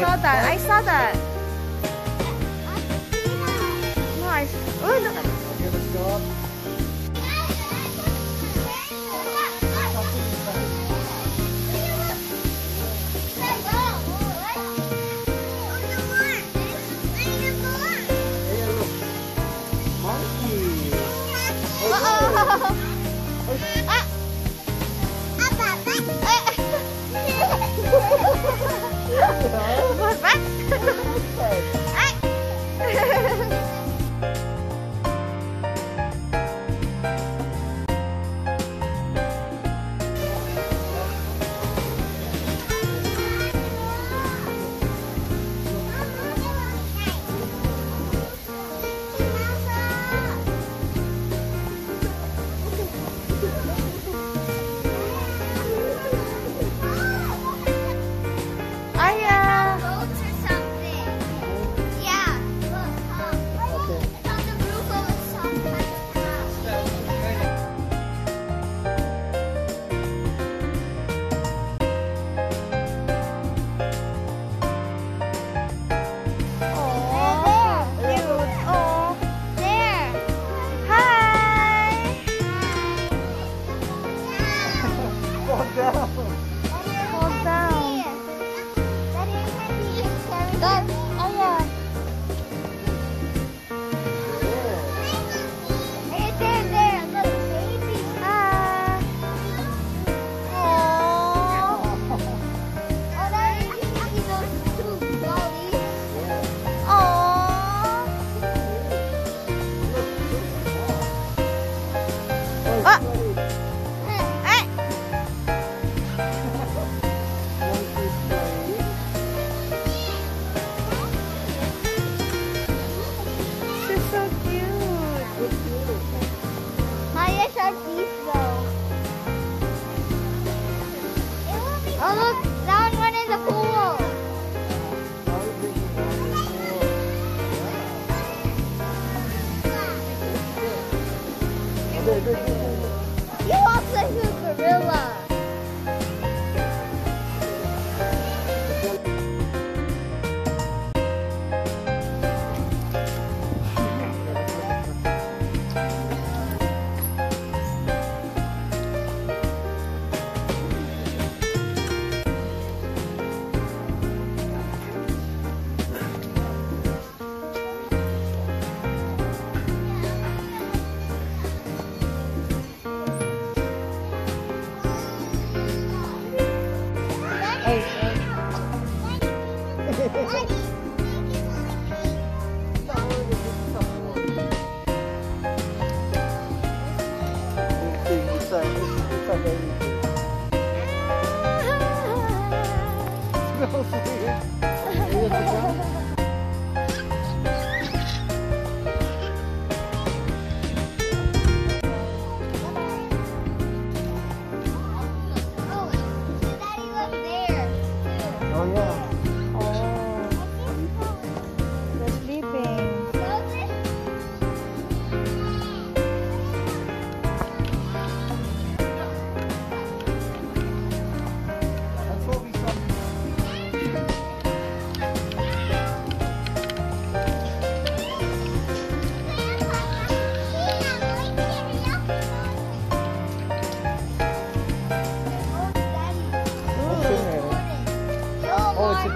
saw that. I saw that. No, I. Oh.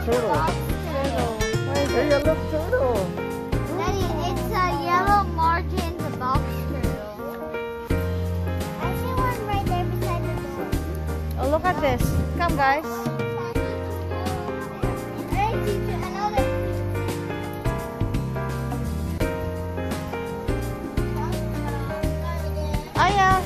turtle? It's a yellow turtle. Daddy, it's a yellow margin box turtle. I see one right there beside the door. Oh, look at this. Come, guys. Aya!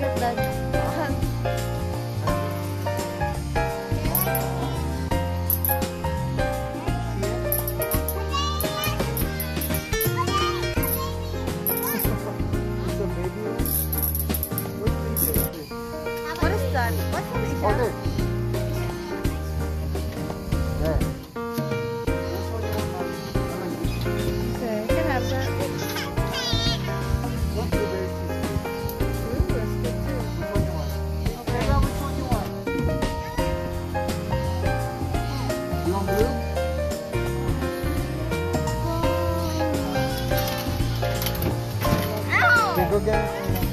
Lúc Okay,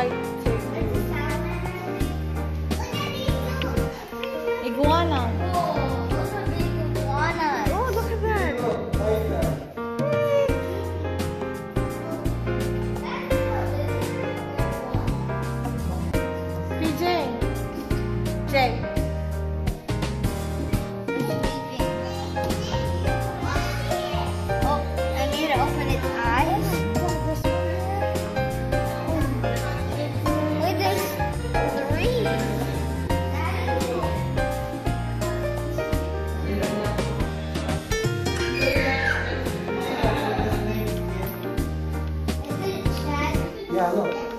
White 太乐